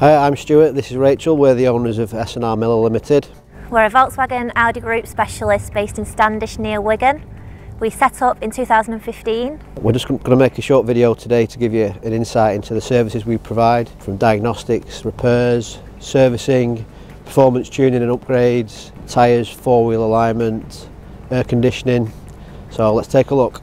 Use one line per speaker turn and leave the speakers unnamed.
Hi, I'm Stuart, this is Rachel, we're the owners of S&R Miller Limited.
We're a Volkswagen Audi Group specialist based in Standish near Wigan. We set up in 2015.
We're just going to make a short video today to give you an insight into the services we provide from diagnostics, repairs, servicing, performance tuning and upgrades, tyres, four-wheel alignment, air conditioning. So let's take a look.